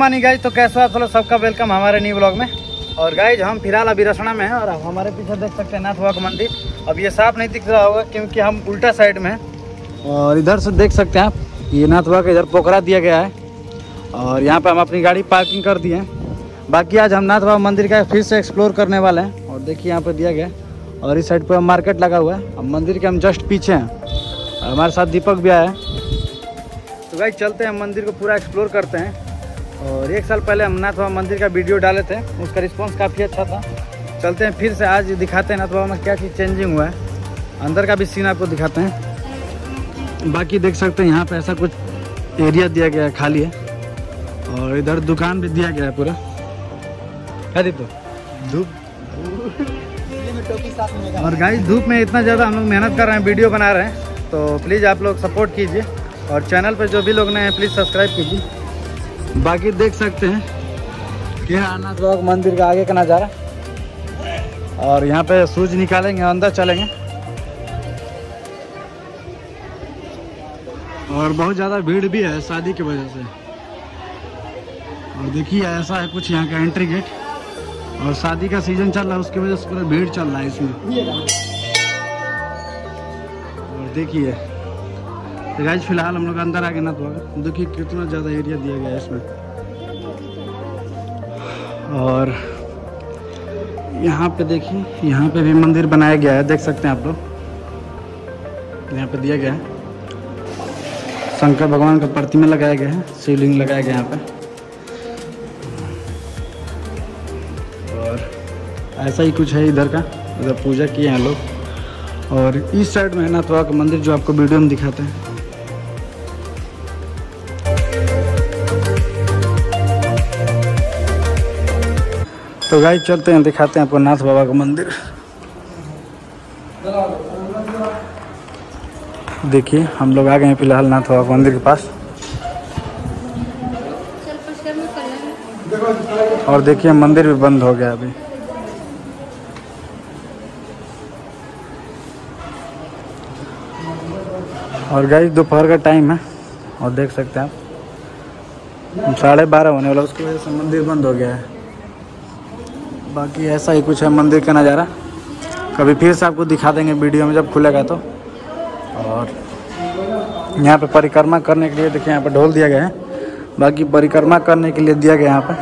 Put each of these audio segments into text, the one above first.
Morning guys तो कैसे आप लोग? सबका वेलकम हमारे न्यू ब्लॉग में। और गाइज़ हम फ़िलहाल अभी रसना में हैं और हमारे पीछे देख सकते हैं नाथ बाबा का मंदिर। अब ये साफ़ नहीं दिख रहा होगा क्योंकि हम उल्टा साइड में हैं। और इधर से देख सकते हैं आप, ये नाथ बाबा का इधर पोखरा दिया गया है। और यहाँ पे हम अपनी गाड़ी पार्किंग कर दिए हैं। बाकी आज हम नाथ बाबा मंदिर का फिर से एक्सप्लोर करने वाले हैं। और देखिए यहाँ पर दिया गया है। और इस साइड पर मार्केट लगा हुआ है। अब मंदिर के हम जस्ट पीछे हैं। हमारे साथ दीपक भी आया है। तो भाई चलते हैं, मंदिर को पूरा एक्सप्लोर करते हैं। और एक साल पहले हम नाथ बाबा मंदिर का वीडियो डाले थे, उसका रिस्पांस काफ़ी अच्छा था। चलते हैं, फिर से आज दिखाते हैं नाथ बाबा में क्या चीज़ चेंजिंग हुआ है। अंदर का भी सीन आपको दिखाते हैं। बाकी देख सकते हैं, यहाँ पर ऐसा कुछ एरिया दिया गया है, खाली है। और इधर दुकान भी दिया गया है पूरा। है दीपक धूप। और गाइस धूप में इतना ज़्यादा हम लोग मेहनत कर रहे हैं, वीडियो बना रहे हैं। तो प्लीज़ आप लोग सपोर्ट कीजिए। और चैनल पर जो भी लोग नए हैं प्लीज़ सब्सक्राइब कीजिए। बाकी देख सकते हैं। कि अनाथ बाबा मंदिर का आगे का नज़ारा। और यहाँ पे सूज निकालेंगे, अंदर चलेंगे। और बहुत ज़्यादा भीड़ भी है शादी की वजह से। और देखिए, ऐसा है कुछ यहाँ का एंट्री गेट और शादी का सीज़न चल रहा है, उसकी वजह से पूरा भीड़ चल रहा है इसमें। और देखिए तो गाइज़ फ़िलहाल हम लोग अंदर आ गए ना तो देखिए कितना ज़्यादा एरिया दिया गया है इसमें। और यहाँ पे देखिए, यहाँ पे भी मंदिर बनाया गया है, देख सकते हैं आप लोग। यहाँ पे दिया गया है। शंकर भगवान का प्रतिमा लगाया गया है, शिवलिंग लगाया गया यहाँ पे। और ऐसा ही कुछ है इधर का इधर पूजा किए हैं लोग। और इस साइड में है ना तो का मंदिर जो आपको वीडियो में दिखाते हैं। तो गाइस, चलते हैं, दिखाते हैं आपको नाथ बाबा का मंदिर। देखिए, हम लोग आ गए हैं फ़िलहाल नाथ बाबा के मंदिर के पास। और देखिए, मंदिर भी बंद हो गया अभी। और गाइस, दोपहर का टाइम है, और देख सकते हैं आप। साढ़े बारह होने वाला उसकी वजह से मंदिर बंद हो गया है। बाकी ऐसा ही कुछ है, मंदिर का नज़ारा। कभी फिर से आपको दिखा देंगे वीडियो में जब खुलेगा तो। और यहाँ पे परिक्रमा करने के लिए देखिए, यहाँ पे ढोल दिया गया है। बाकी परिक्रमा करने के लिए दिया गया यहाँ पे।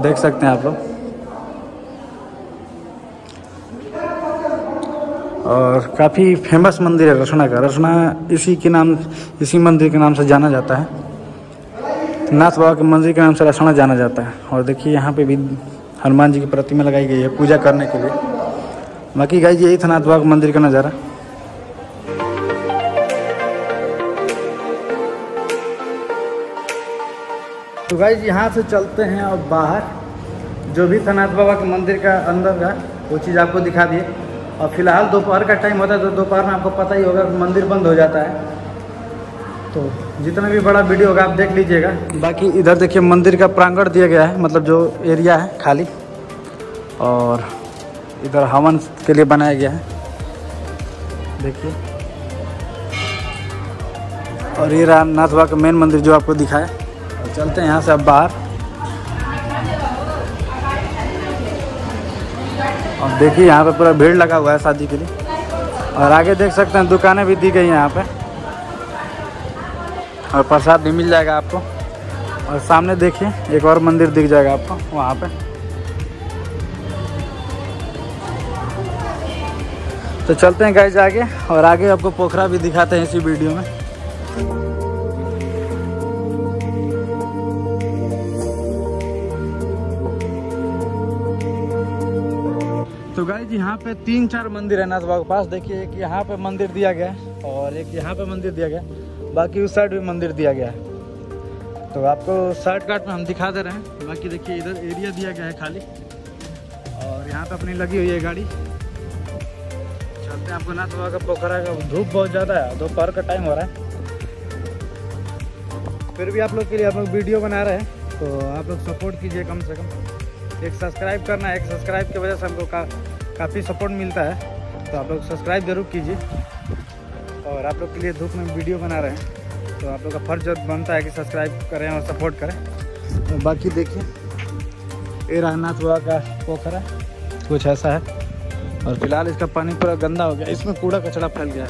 देख सकते हैं आप लोग। और काफ़ी फ़ेमस मंदिर है रसना का। रसना इसी के नाम, इसी मंदिर के नाम से जाना जाता है। नाथ बाबा के मंदिर के नाम से रसना जाना जाता है। और देखिए यहाँ पे भी हनुमान जी की प्रतिमा लगाई गई है पूजा करने के लिए। बाकी गाइज़ यही था नाथ बाबा के मंदिर का नज़ारा। तो गाइज़ यहाँ से चलते हैं और बाहर। जो भी था नाथ बाबा के मंदिर का अंदर का, वो चीज़ आपको दिखा दिए। और फ़िलहाल दोपहर का टाइम होता है तो दोपहर में आपको पता ही होगा मंदिर बंद हो जाता है। तो जितना भी बड़ा वीडियो होगा, आप देख लीजिएगा। बाकी इधर देखिए, मंदिर का प्रांगण दिया गया है मतलब जो एरिया है, खाली। और इधर हवन के लिए बनाया गया है। देखिए। और ये रहा नाथ बाबा का मेन मंदिर जो आपको दिखाया और चलते हैं यहाँ से अब बाहर। और देखिए, यहाँ पे पूरा भीड़ लगा हुआ है शादी के लिए। और आगे देख सकते हैं, दुकानें भी दी गई हैं यहाँ पे। और प्रसाद भी मिल जाएगा आपको। और सामने देखिए, एक और मंदिर दिख जाएगा आपको, वहाँ पे। तो चलते हैं गाइज़ आगे, और आगे आपको पोखरा भी दिखाते हैं इसी वीडियो में। तो गाइज़ यहाँ पे तीन चार मंदिर है नाथ बाबा के पास देखिए, एक यहाँ पे मंदिर दिया गया है, और एक यहाँ पे मंदिर दिया गया है। बाकी उस साइड भी मंदिर दिया गया है। तो आपको शर्ट काट में हम दिखा दे रहे हैं। बाकी देखिए इधर एरिया दिया गया है खाली। और यहाँ पे अपनी लगी हुई है गाड़ी। चलते हैं आपको नाथ बाबा का पोखरा का धूप बहुत ज़्यादा है। दोपहर का टाइम हो रहा है। फिर भी आप लोग के लिए आप लोग वीडियो बना रहे हैं। तो आप लोग सपोर्ट कीजिए कम से कम। एक सब्सक्राइब करना है। एक सब्सक्राइब की वजह से हमको का, काफ़ी सपोर्ट मिलता है। तो आप लोग सब्सक्राइब ज़रूर कीजिए। और आप लोग के लिए धूप में वीडियो बना रहे हैं। तो आप लोग का फ़र्ज़ बनता है कि सब्सक्राइब करें और सपोर्ट करें। तो बाकी देखिए ये राहनाथ हुआ का पोखर है, कुछ ऐसा है। और फ़िलहाल इसका पानी पूरा गंदा हो गया, इसमें कूड़ा कचड़ा फैल गया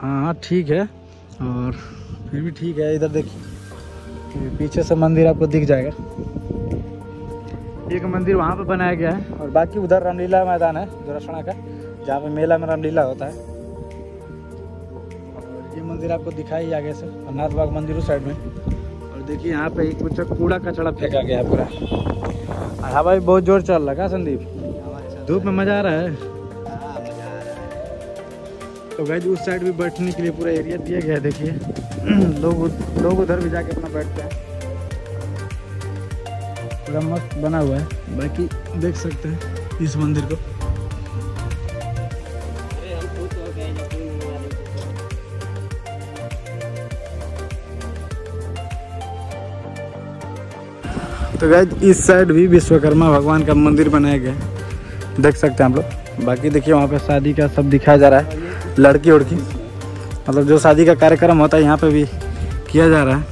हाँ। हाँ ठीक है। और फिर भी ठीक है, इधर देखिए। पीछे से मंदिर आपको दिख जाएगा। एक मंदिर वहाँ पे बनाया गया है। और बाकी उधर रामलीला मैदान है दुरासना का जहाँ पे मेला में रामलीला होता है। और ये मंदिर आपको दिखाई आगे से और नाथ बाग मंदिर उस साइड में। और देखिए यहाँ पे एक कुछ कूड़ा कचड़ा फेंका गया है पूरा। और हवा भी बहुत ज़ोर चल रहा है संदीप? धूप में मज़ा आ रहा है। तो गैज उस साइड भी बैठने के लिए पूरा एरिया दिया गया है, देखिए। लोग लोग उधर भी जाके अपना बैठते हैं। पूरा मस्त बना हुआ है। बाकी देख सकते हैं इस मंदिर को। तो गैज इस साइड भी विश्वकर्मा भगवान का मंदिर बनाया गया है। देख सकते हैं हम लोग। बाकी देखिए, वहाँ पे शादी का सब दिखाया जा रहा है। लड़की उड़की। मतलब जो शादी का कार्यक्रम होता है, यहाँ पे भी किया जा रहा है।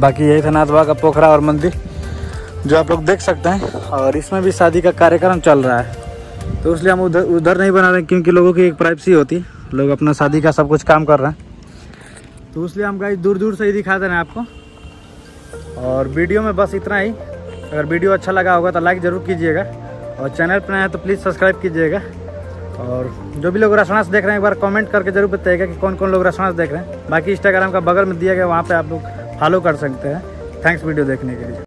बाकी यही था नाथवा का पोखरा और मंदिर। जो आप लोग देख सकते हैं। और इसमें भी शादी का कार्यक्रम चल रहा है। तो इसलिए हम उधर उधर नहीं बना रहे क्योंकि लोगों की एक प्राइवेसी होती। है लोग अपना शादी का सब कुछ काम कर रहे हैं। तो इसलिए हम गाइस दूर दूर से ही दिखा दे रहे हैं आपको। और वीडियो में बस इतना ही। अगर वीडियो अच्छा लगा होगा तो लाइक ज़रूर कीजिएगा। और चैनल पर आए तो प्लीज़ सब्सक्राइब कीजिएगा। और जो भी लोग रेस्टोरेंट देख रहे हैं, एक बार कमेंट करके ज़रूर बताइएगा कि कौन कौन लोग रेस्टोरेंट देख रहे हैं। बाकी इंस्टाग्राम का बगल में दिया गया वहाँ पर आप लोग फॉलो कर सकते हैं। थैंक्स वीडियो देखने के लिए।